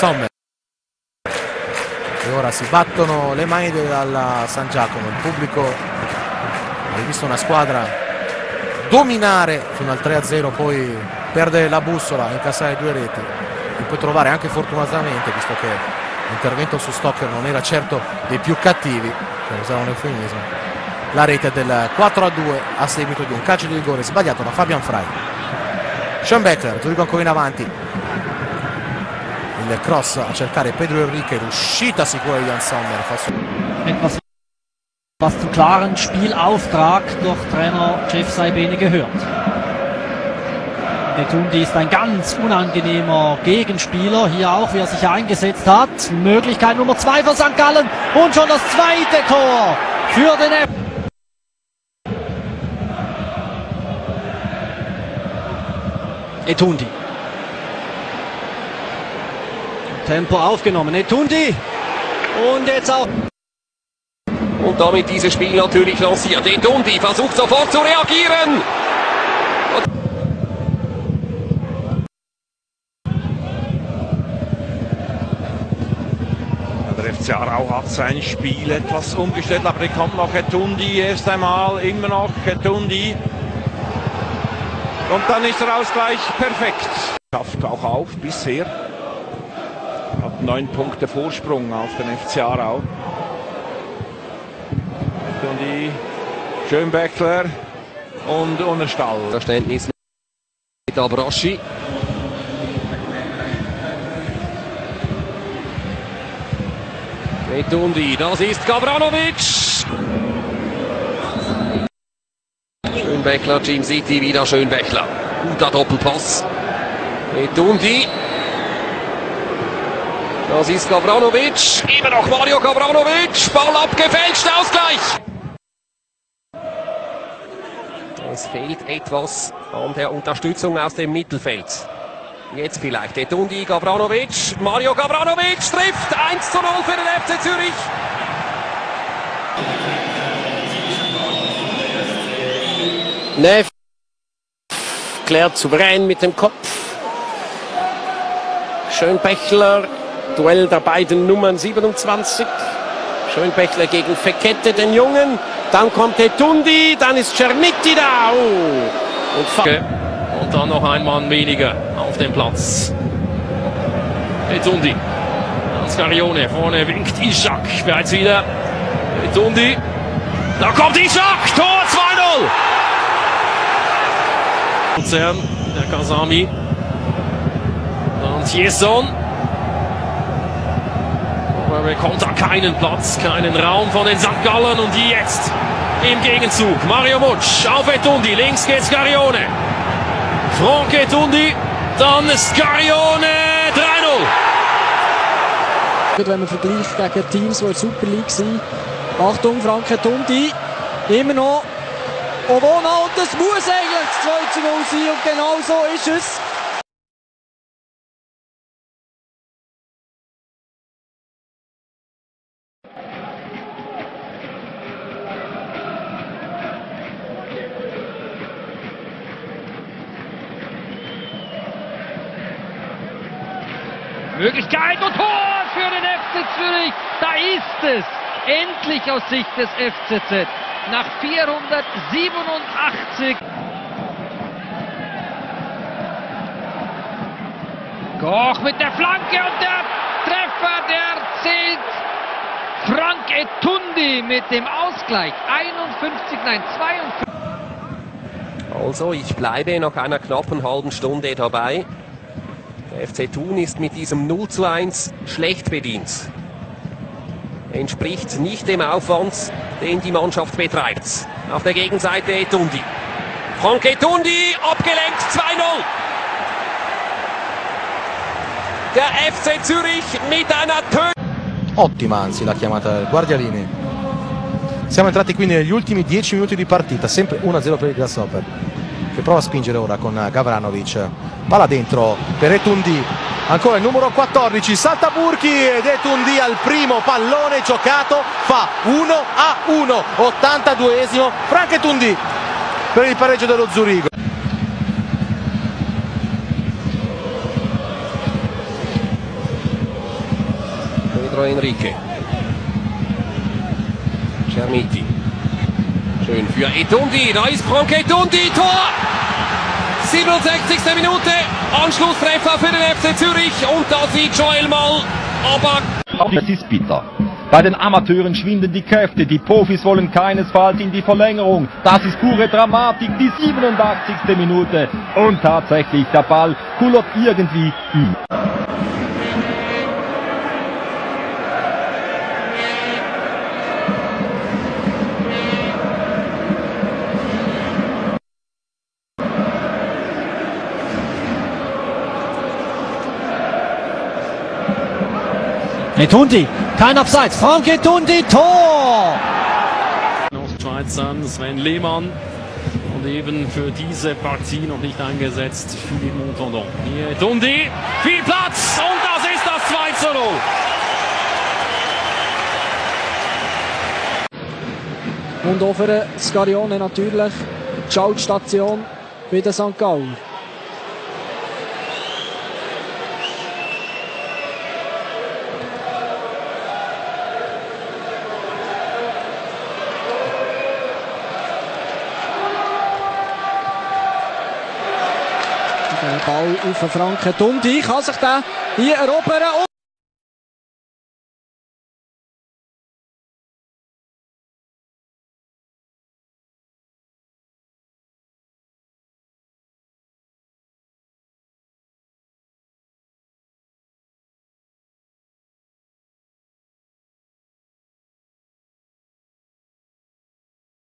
Sommer. E ora si battono le mani dalla San Giacomo, il pubblico ha visto una squadra dominare fino al 3-0, poi perdere la bussola, incassare due reti e poi trovare anche fortunatamente, visto che l'intervento su Stocker non era certo dei più cattivi, per usare un eufemismo, la rete del 4-2 a seguito di un calcio di rigore sbagliato da Fabian Frey. Sean Becker, Zurigo ancora in avanti, il cross a cercare Pedro Enrique, l'uscita sicura di Jan Sommer. Etwas, was zum klaren Spielauftrag durch Trainer Jeff Saibene gehört. Netundi ist ein ganz unangenehmer Gegenspieler. Hier auch, wie er sich eingesetzt hat. Möglichkeit Nummer zwei für St. Gallen. Und schon das zweite Tor für den F. Etundi. Tempo aufgenommen. Etundi. Und jetzt auch. Und damit dieses Spiel natürlich lanciert. Etundi versucht sofort zu reagieren. Der FC Aarau hat sein Spiel etwas umgestellt, aber hier kommt noch Etundi erst einmal, immer noch Etundi. Und dann ist der Ausgleich perfekt. Schafft auch auf bisher. Hat neun Punkte Vorsprung auf den FC Aarau. Etundi, Schönbeckler und Unerstall. Verständnis mit Abraschi. Etundi, das ist Gavranovic. Schönbeckler, Team City, wieder Schönbeckler. Guter Doppelpass. Etundi. Das ist Gavranovic. Immer noch Mario Gavranovic. Ball abgefälscht, Ausgleich. Es fehlt etwas an der Unterstützung aus dem Mittelfeld. Jetzt vielleicht Etundi, Gavranovic, Mario Gavranovic trifft 1 zu 0 für den FC Zürich. Neff klärt souverän mit dem Kopf. Schönbechler, Duell der beiden Nummern 27. Schönbechler gegen Fekete, den Jungen. Dann kommt Etundi, dann ist Czernitti da. Oh. Und, Und dann noch ein Mann weniger auf dem Platz. Etundi. Scarione vorne winkt Ishak bereits wieder. Etundi. Da kommt Ishak. Tor 2-0. Luzern, der Kasami. Und Jesson. Er bekommt da keinen Platz, keinen Raum von den St. Gallen. Und jetzt im Gegenzug Mario Mutsch auf Etundi. Links geht Scarione. Franck Etundi. Dann Scarione 3-0. Wenn man vergleicht gegen Teams, die in der Super League sind. Achtung, Franke Tundi. Immer noch. Und das muss eigentlich das 2 zu 0 sein und genau so ist es. Möglichkeit und Tor für den FC Zürich. Da ist es. Endlich aus Sicht des FCZ. Nach 487. Koch mit der Flanke und der Treffer, der zählt. Frank Etundi mit dem Ausgleich. 51, nein 52. Also, ich bleibe nach einer knappen halben Stunde dabei. Der FC Thun ist mit diesem 0 zu 1 schlecht bedient. Entspricht nicht dem Aufwand, den die Mannschaft betreibt. Auf der Gegenseite Etundi. Frank Etundi, abgelenkt 2-0. Der FC Zürich mit einer Tö Ottima anzi la chiamata del Guardialini. Siamo entrati quindi negli ultimi 10 minuti di partita, sempre 1-0 per il Grasshopper che prova a spingere ora con Gavranovic. Palla dentro per Etundi, ancora il numero 14, salta Burchi ed Etundi al primo pallone giocato, fa 1 a 1, 82esimo, Frank Etundi per il pareggio dello Zurigo. Pedro Enrique. Cermiti. Schön für Etundi. Da ist Frank Etundi. Tor! 67. Minute. Anschlusstreffer für den FC Zürich. Und da sieht Joel mal. Aber Das ist bitter. Bei den Amateuren schwinden die Kräfte, die Profis wollen keinesfalls in die Verlängerung. Das ist pure Dramatik, die 87. Minute. Und tatsächlich, der Ball kullert irgendwie über. Etundi, kein Abseits. Frank Etundi, Tor! Noch Schweizern, Sven Lehmann. Und eben für diese Partie noch nicht eingesetzt, Philippe Montandon. Hier Dundi, viel Platz und das ist das 2 zu 0. Und auch für Scarione natürlich. Die Schaltstation bei der St. Galler. Der Ball auf Franken Dundi kann sich der hier erobern.